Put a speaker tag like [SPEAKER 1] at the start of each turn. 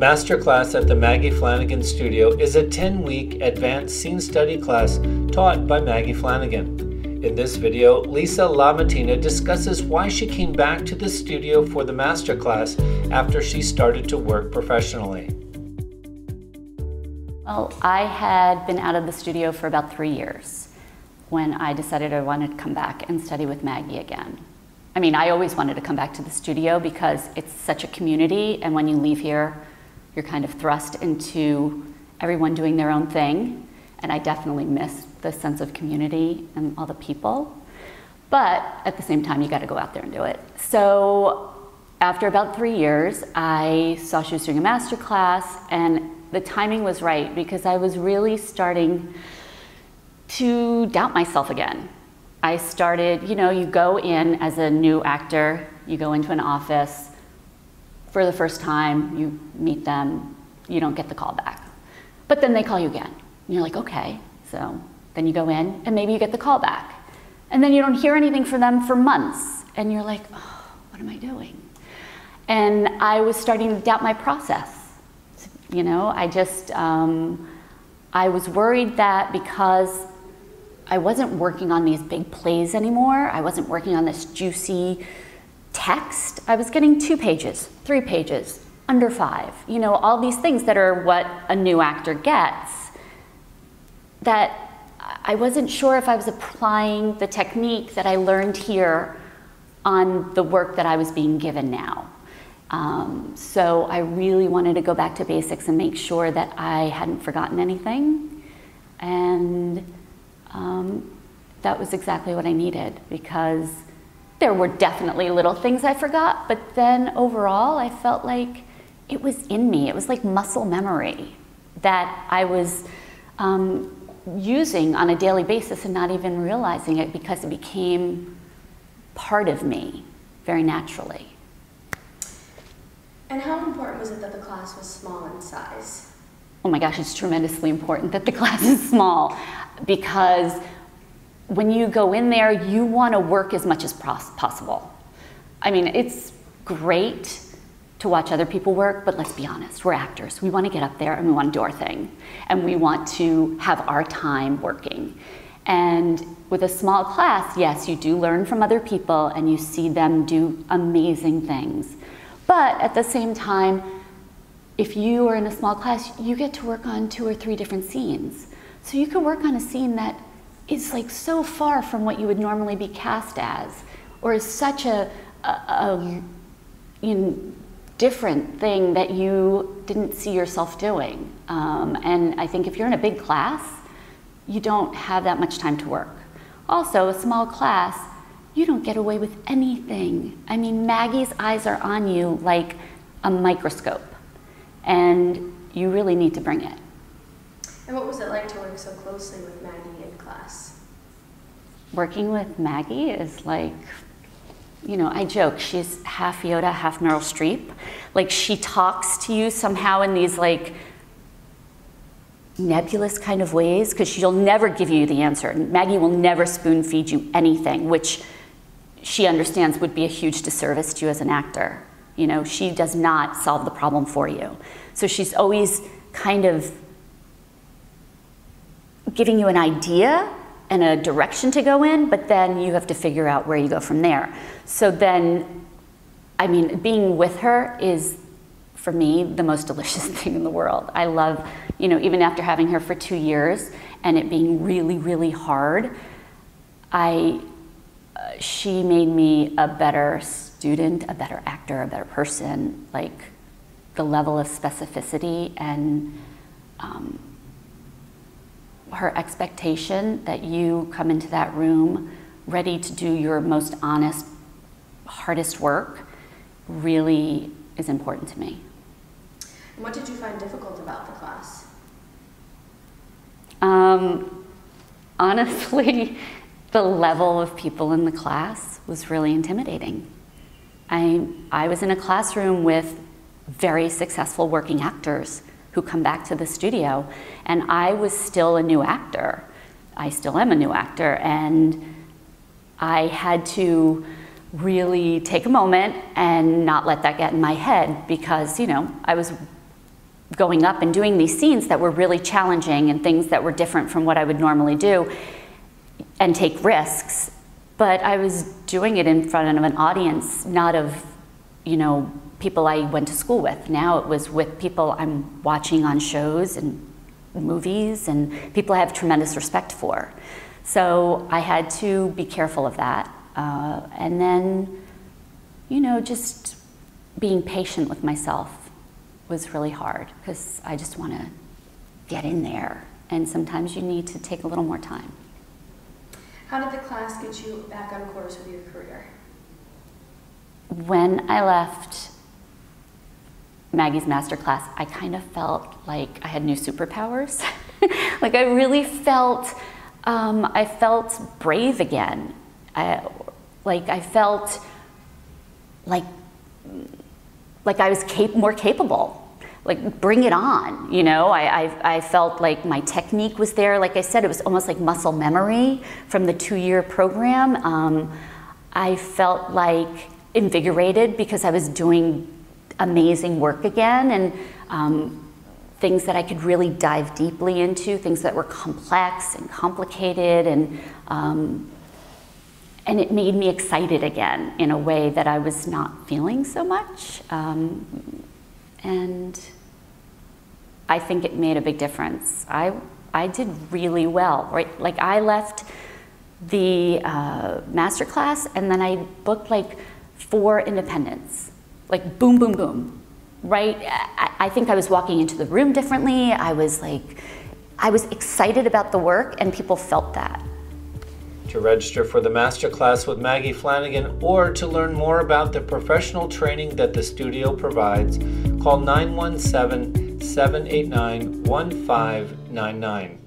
[SPEAKER 1] Masterclass at the Maggie Flanigan Studio is a 10 week advanced scene study class taught by Maggie Flanigan. In this video, Lisa Lamattina discusses why she came back to the studio for the masterclass after she started to work professionally.
[SPEAKER 2] Well, I had been out of the studio for about three years when I decided I wanted to come back and study with Maggie again. I mean, I always wanted to come back to the studio because it's such a community, and when you leave here, you're kind of thrust into everyone doing their own thing. And I definitely miss the sense of community and all the people. But at the same time, you got to go out there and do it. So after about three years, I saw she was doing a master class, and the timing was right because I was really starting to doubt myself again. I started, you know, you go in as a new actor, you go into an office for the first time, you meet them, you don't get the call back. But then they call you again. And you're like, okay. So then you go in and maybe you get the call back. And then you don't hear anything from them for months. And you're like, oh, what am I doing? And I was starting to doubt my process. You know, I just, um, I was worried that because I wasn't working on these big plays anymore, I wasn't working on this juicy text, I was getting two pages, three pages, under five. You know, all these things that are what a new actor gets. That I wasn't sure if I was applying the technique that I learned here on the work that I was being given now. Um, so I really wanted to go back to basics and make sure that I hadn't forgotten anything. And um, that was exactly what I needed because there were definitely little things I forgot, but then overall I felt like it was in me. It was like muscle memory that I was um, using on a daily basis and not even realizing it because it became part of me very naturally.
[SPEAKER 3] And how important was it that the class was small in size?
[SPEAKER 2] Oh my gosh, it's tremendously important that the class is small because when you go in there, you want to work as much as possible. I mean, it's great to watch other people work, but let's be honest, we're actors. We want to get up there and we want to do our thing. And we want to have our time working. And with a small class, yes, you do learn from other people and you see them do amazing things. But at the same time, if you are in a small class, you get to work on two or three different scenes. So you can work on a scene that is like so far from what you would normally be cast as, or is such a, a, a know, different thing that you didn't see yourself doing. Um, and I think if you're in a big class, you don't have that much time to work. Also, a small class, you don't get away with anything. I mean, Maggie's eyes are on you like a microscope, and you really need to bring it.
[SPEAKER 3] And what was it like to so closely with Maggie in class?
[SPEAKER 2] Working with Maggie is like, you know, I joke, she's half Yoda, half Meryl Streep. Like, she talks to you somehow in these like nebulous kind of ways because she'll never give you the answer. Maggie will never spoon feed you anything, which she understands would be a huge disservice to you as an actor. You know, she does not solve the problem for you. So she's always kind of giving you an idea and a direction to go in, but then you have to figure out where you go from there. So then, I mean, being with her is, for me, the most delicious thing in the world. I love, you know, even after having her for two years and it being really, really hard, I, uh, she made me a better student, a better actor, a better person. Like the level of specificity and um, her expectation that you come into that room ready to do your most honest, hardest work really is important to me.
[SPEAKER 3] What did you find difficult about the class?
[SPEAKER 2] Um, honestly, the level of people in the class was really intimidating. I, I was in a classroom with very successful working actors who come back to the studio. And I was still a new actor. I still am a new actor. And I had to really take a moment and not let that get in my head because, you know, I was going up and doing these scenes that were really challenging and things that were different from what I would normally do and take risks. But I was doing it in front of an audience, not of, you know, people I went to school with. Now it was with people I'm watching on shows and movies and people I have tremendous respect for. So I had to be careful of that. Uh, and then, you know, just being patient with myself was really hard because I just want to get in there. And sometimes you need to take a little more time.
[SPEAKER 3] How did the class get you back on course with your career?
[SPEAKER 2] When I left Maggie's masterclass, I kind of felt like I had new superpowers. like I really felt, um, I felt brave again. I, like I felt like, like I was cap- more capable. Like bring it on, you know. I, I, I felt like my technique was there. Like I said, it was almost like muscle memory from the two-year program. Um, I felt like invigorated because I was doing amazing work again and um, things that I could really dive deeply into, things that were complex and complicated and um, and it made me excited again in a way that I was not feeling so much. Um, and I think it made a big difference. I, I did really well, right? Like I left the uh, master class and then I booked like four independents like boom, boom, boom, right? I, I think I was walking into the room differently. I was like, I was excited about the work, and people felt that.
[SPEAKER 1] To register for the masterclass with Maggie Flanigan or to learn more about the professional training that the studio provides, call 917 789 1599.